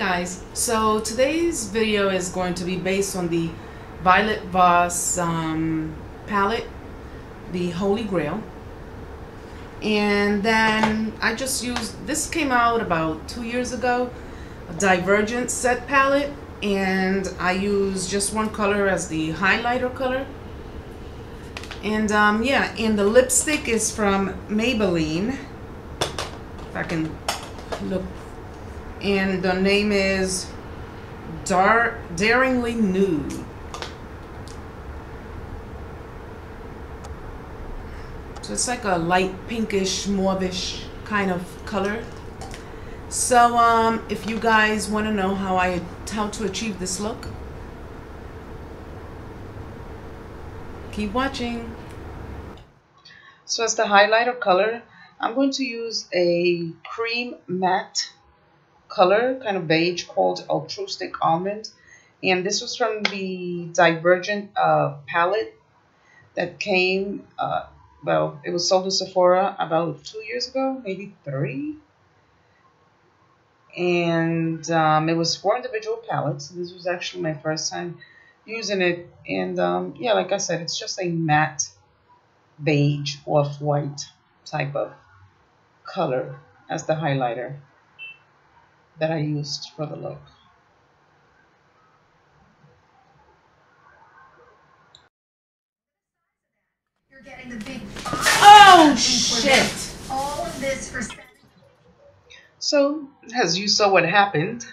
guys, so today's video is going to be based on the Violet Voss um, palette, the Holy Grail. And then I just used, this came out about two years ago, a Divergent set palette. And I used just one color as the highlighter color. And um, yeah, and the lipstick is from Maybelline. If I can look and the name is Dar Daringly Nude. So it's like a light pinkish, mauvish kind of color. So um, if you guys want to know how I how to achieve this look, keep watching. So as the highlighter color, I'm going to use a cream matte color, kind of beige, called Altruistic Almond. And this was from the Divergent uh, palette that came, uh, well, it was sold to Sephora about two years ago, maybe three. And um, it was four individual palettes. This was actually my first time using it. And um, yeah, like I said, it's just a matte beige off-white type of color as the highlighter that I used for the look. You're getting the big Oh shit! All of this for So, as you saw what happened,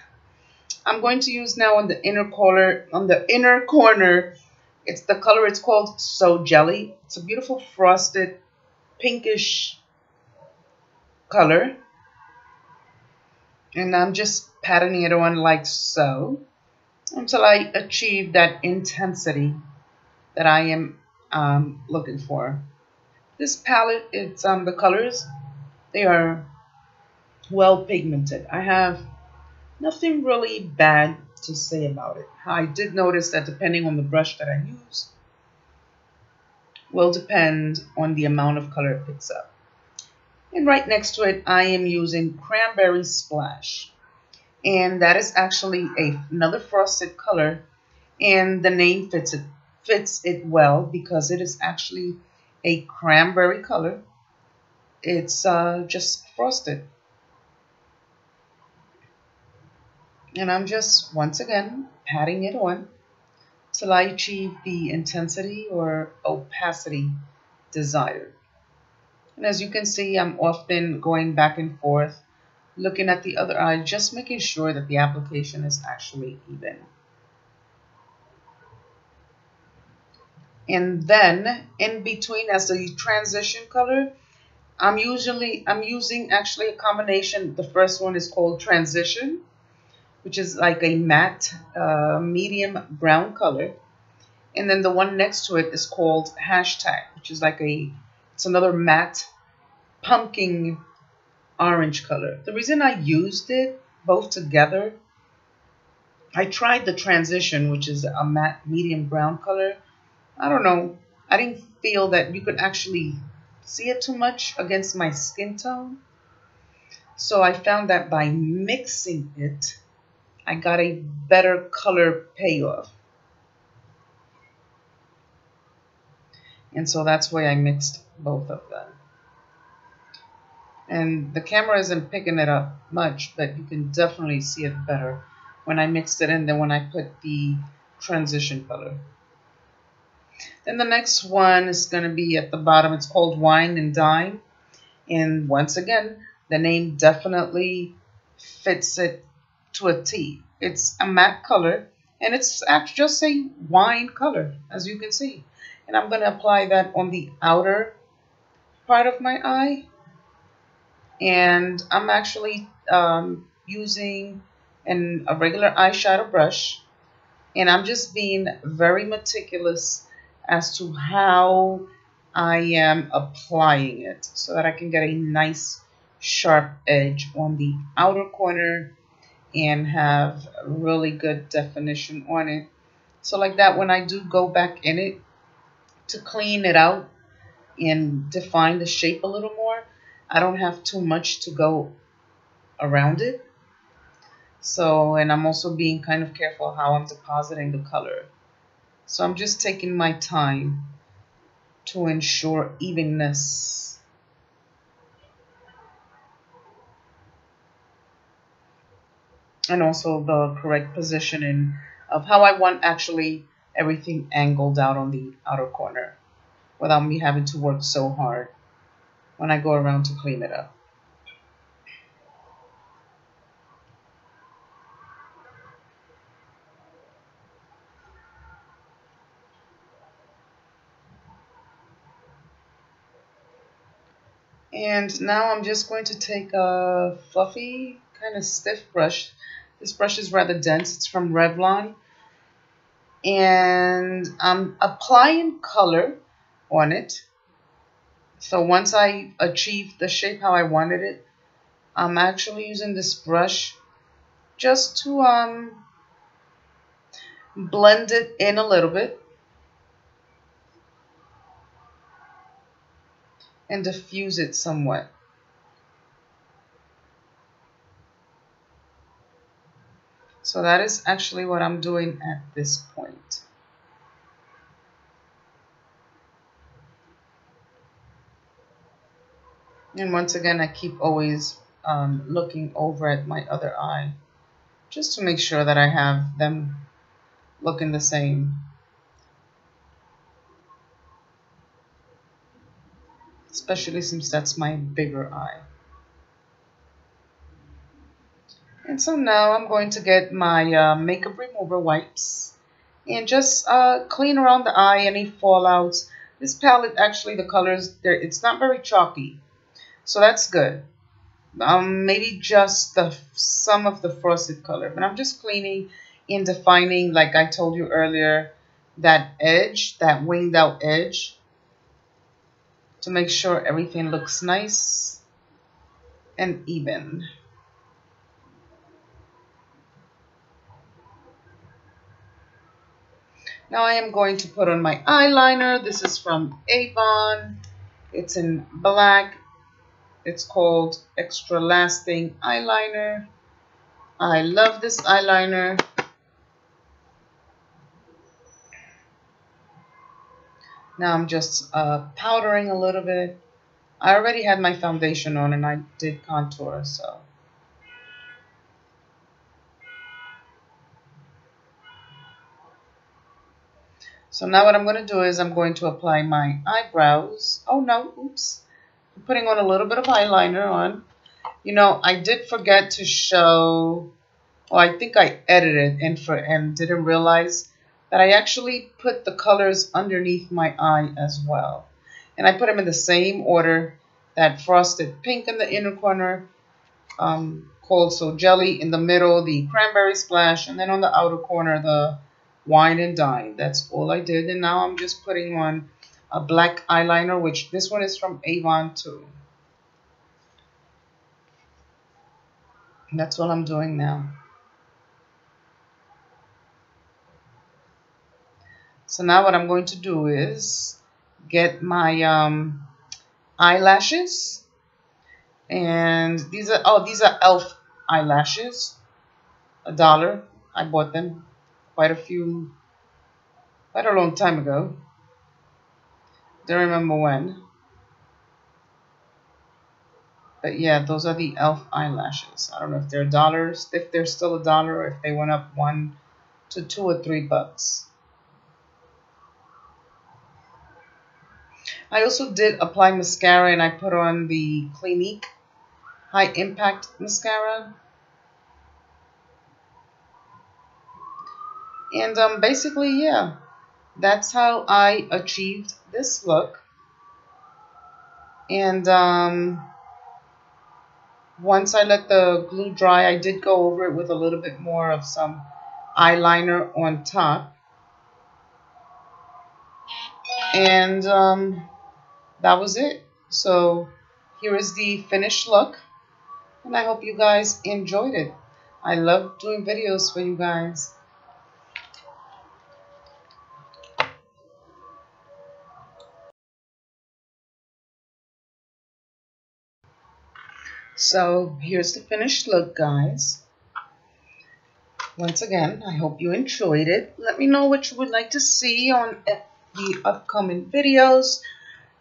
I'm going to use now on the inner corner, on the inner corner, it's the color, it's called So Jelly. It's a beautiful frosted pinkish color and I'm just patting it on like so until I achieve that intensity that I am um, looking for. This palette, it's um, the colors, they are well pigmented. I have nothing really bad to say about it. I did notice that depending on the brush that I use will depend on the amount of color it picks up. And right next to it, I am using Cranberry Splash. And that is actually a, another frosted color. And the name fits it, fits it well because it is actually a cranberry color. It's uh, just frosted. And I'm just, once again, patting it on till I achieve the intensity or opacity desired. And as you can see, I'm often going back and forth, looking at the other eye, just making sure that the application is actually even. And then in between as the transition color, I'm usually, I'm using actually a combination. The first one is called transition, which is like a matte uh, medium brown color. And then the one next to it is called hashtag, which is like a it's another matte pumpkin orange color. The reason I used it both together, I tried the transition, which is a matte medium brown color. I don't know. I didn't feel that you could actually see it too much against my skin tone. So I found that by mixing it, I got a better color payoff. And so that's why I mixed both of them. And the camera isn't picking it up much, but you can definitely see it better when I mixed it in than when I put the transition color. Then the next one is going to be at the bottom. It's called Wine and Dine. And once again, the name definitely fits it to a T. It's a matte color, and it's actually just a wine color, as you can see. And I'm going to apply that on the outer part of my eye. And I'm actually um, using an, a regular eyeshadow brush. And I'm just being very meticulous as to how I am applying it so that I can get a nice sharp edge on the outer corner and have really good definition on it. So like that, when I do go back in it, to clean it out and define the shape a little more. I don't have too much to go around it. So, and I'm also being kind of careful how I'm depositing the color. So I'm just taking my time to ensure evenness. And also the correct positioning of how I want actually everything angled out on the outer corner without me having to work so hard when I go around to clean it up. And now I'm just going to take a fluffy, kind of stiff brush. This brush is rather dense. It's from Revlon. And I'm applying color on it. So once I achieve the shape how I wanted it, I'm actually using this brush just to um, blend it in a little bit. and diffuse it somewhat. So that is actually what I'm doing at this point. And once again, I keep always um, looking over at my other eye just to make sure that I have them looking the same. especially since that's my bigger eye. And so now I'm going to get my uh, makeup remover wipes and just uh, clean around the eye, any fallouts. This palette, actually, the colors, it's not very chalky, so that's good. Um, maybe just the some of the frosted color, but I'm just cleaning and defining, like I told you earlier, that edge, that winged out edge to make sure everything looks nice and even. Now I am going to put on my eyeliner. This is from Avon. It's in black. It's called Extra Lasting Eyeliner. I love this eyeliner. Now I'm just uh, powdering a little bit. I already had my foundation on and I did contour, so. So now what I'm going to do is I'm going to apply my eyebrows. Oh no, oops. Putting on a little bit of eyeliner on. You know, I did forget to show, well, I think I edited and, for, and didn't realize that I actually put the colors underneath my eye as well. And I put them in the same order that frosted pink in the inner corner, um, cold so jelly in the middle, the cranberry splash, and then on the outer corner, the wine and dine. That's all I did. And now I'm just putting on a black eyeliner, which this one is from Avon too. And that's what I'm doing now. So now what I'm going to do is get my um, eyelashes. And these are, oh, these are e.l.f. eyelashes. A dollar. I bought them quite a few, quite a long time ago. Don't remember when. But yeah, those are the e.l.f. eyelashes. I don't know if they're dollars, if they're still a dollar, or if they went up one to two or three bucks. I also did apply mascara and I put on the Clinique High Impact Mascara. And um, basically, yeah, that's how I achieved this look. And um, once I let the glue dry, I did go over it with a little bit more of some eyeliner on top. And um, that was it. So here is the finished look. And I hope you guys enjoyed it. I love doing videos for you guys. So here's the finished look, guys. once again, I hope you enjoyed it. Let me know what you would like to see on the upcoming videos.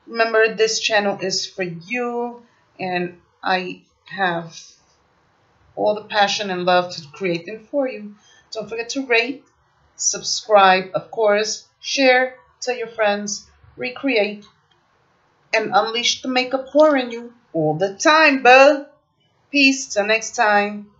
Remember, this channel is for you, and I have all the passion and love to create them for you. Don't forget to rate, subscribe, of course, share, tell your friends, recreate, and unleash the makeup whore in you all the time, bud. Peace. Till next time.